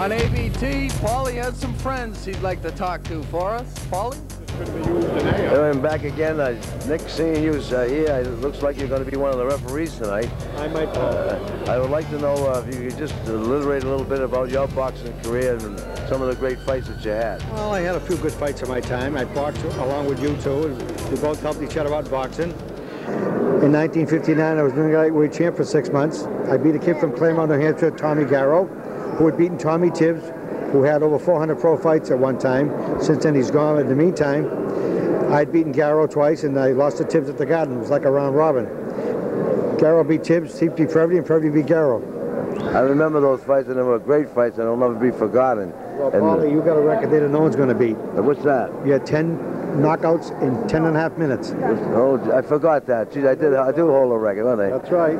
On ABT, Paulie has some friends he'd like to talk to for us. Paulie? Hey, I'm back again. Uh, Nick, seeing you uh, here, it looks like you're going to be one of the referees tonight. I might Uh, I would like to know uh, if you could just alliterate a little bit about your boxing career and some of the great fights that you had. Well, I had a few good fights in my time. I boxed along with you two. and We both helped each other out boxing. In 1959, I was New York lightweight champ for six months. I beat a kid from Claremont, New Hampshire, Tommy Garrow, who had beaten Tommy Tibbs, who had over 400 pro fights at one time. Since then, he's gone. In the meantime, I'd beaten Garrow twice, and I lost to Tibbs at the Garden. It was like a round robin. Garrow beat Tibbs, Tibbs beat Previti, and Previti beat Garrow. I remember those fights, and they were great fights, and they'll never be forgotten. Well, And, uh, Paulie, you got a record there that no one's going to beat. what's that? You had 10 knockouts in 10 and a half minutes. Oh, I forgot that. Gee, I did. I do hold a record, don't I? That's right.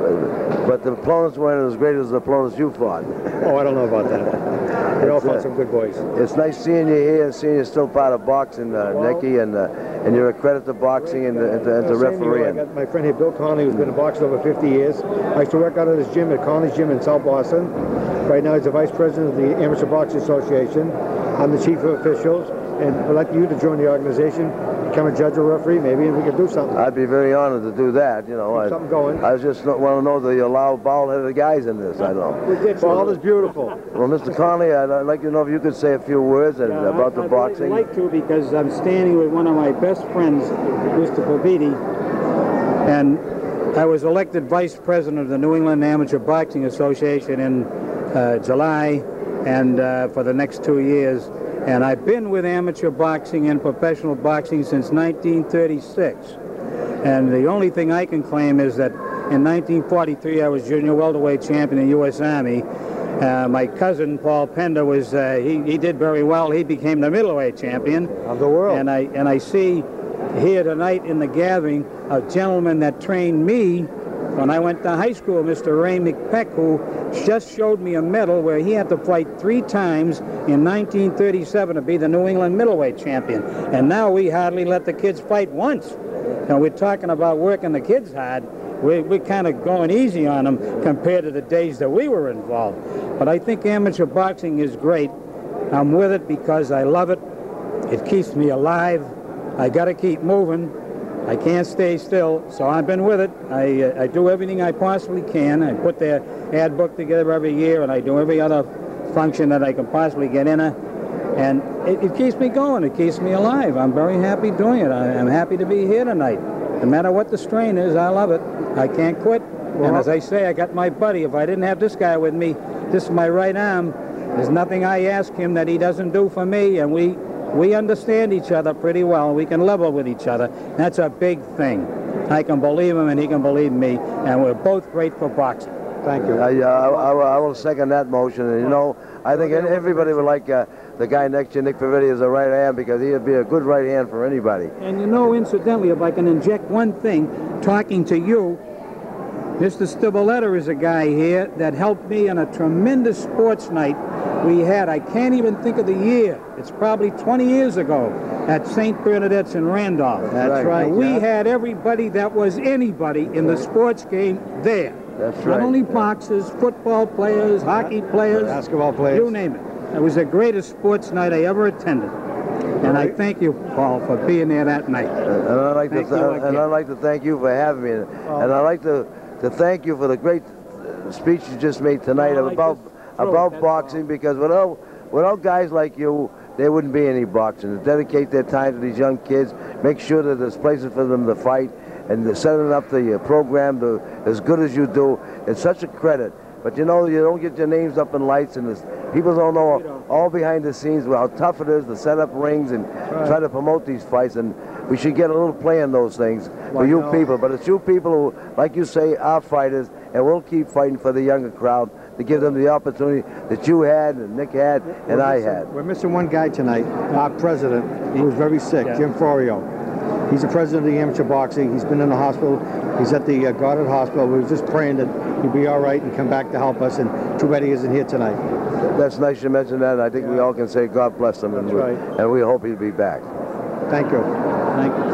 But the opponents weren't as great as the opponents you fought. Oh, I don't know about that. We all fought some good boys. It's nice seeing you here and seeing you're still part of boxing, uh, Nicky, and uh, and you're a credit to boxing and, and, and to Uh, to. I refereeing. got my friend here, Bill Connolly, who's been a boxer over 50 years. I used to work out at his gym at Connolly's Gym in South Boston. Right now, he's the vice president of the Amateur Boxing Association. I'm the chief of officials, and I'd like you to join the organization, become a judge or referee, maybe, and we could do something. I'd be very honored to do that. You know, I, something going. I just want to know that you allow bald-headed guys in this. I don't. Ball is beautiful. Well, Mr. Connolly, I'd, I'd like to know if you could say a few words and, about the boxing. I'd like to because I'm standing with one of my best friends, Mr. Previti, and I was elected vice president of the New England Amateur Boxing Association in uh, July and uh, for the next two years. And I've been with amateur boxing and professional boxing since 1936. And the only thing I can claim is that in 1943 I was junior welterweight champion in the U.S. Army. Uh, my cousin Paul Pender was uh, he, he did very well. He became the middleweight champion Of the world. And I and I see here tonight in the gathering a gentleman that trained me when I went to high school, Mr. Ray McPeck, who just showed me a medal where he had to fight three times in 1937 to be the New England middleweight champion. And now we hardly let the kids fight once. And we're talking about working the kids hard. We're, we're kind of going easy on them compared to the days that we were involved. But I think amateur boxing is great. I'm with it because I love it. It keeps me alive. I got to keep moving. I can't stay still, so I've been with it. I, uh, I do everything I possibly can. I put their ad book together every year, and I do every other function that I can possibly get in it. And it, it keeps me going. It keeps me alive. I'm very happy doing it. I, I'm happy to be here tonight. No matter what the strain is, I love it. I can't quit. and as I say, I got my buddy. If I didn't have this guy with me, this is my right arm. There's nothing I ask him that he doesn't do for me, and we we understand each other pretty well. and We can level with each other. That's a big thing. I can believe him, and he can believe me, and we're both great for boxing. Thank you. I, uh, I, I will second that motion. And, you know, I think everybody would like uh, the guy next to you, Nick Previti, as a right hand because he'd be a good right hand for anybody. And you know, incidentally, if I can inject one thing, talking to you, Mr. Stivaletta is a guy here that helped me on a tremendous sports night we had. I can't even think of the year. It's probably 20 years ago at St. Bernadette's in Randolph. That's right. And we yeah. had everybody that was anybody in the sports game there. That's Not right. only boxers, football players, hockey players, Basketball players. you name it. It was the greatest sports night I ever attended. And I thank you, Paul, for being there that night. And I'd like Thank to, th and I'd like to thank you for having me. And I'd like to, to thank you for the great uh, speech you just made tonight about just threw it, about boxing because without without guys like you, there wouldn't be any boxing. To dedicate their time to these young kids, make sure that there's places for them to fight, and to setting up the uh, program to, as good as you do, it's such a credit. But you know, you don't get your names up in lights, and this, people don't know don't. all behind the scenes how tough it is to set up rings and try to promote these fights. And we should get a little play in those things for you no. people. But it's you people who, like you say, are fighters, and we'll keep fighting for the younger crowd to give them the opportunity that you had, and Nick had, and We're I missing- had. We're missing one guy tonight, our president, who's very sick, Yeah. Jim Florio. He's the president of the amateur boxing. He's been in the hospital. He's at the uh, Goddard Hospital. We were just praying that he'd be all right and come back to help us. And too bad he isn't here tonight. That's nice you mentioned that, I think we all can say God bless him, and, That's we, right. and we hope he'll be back. Thank you. Thank you.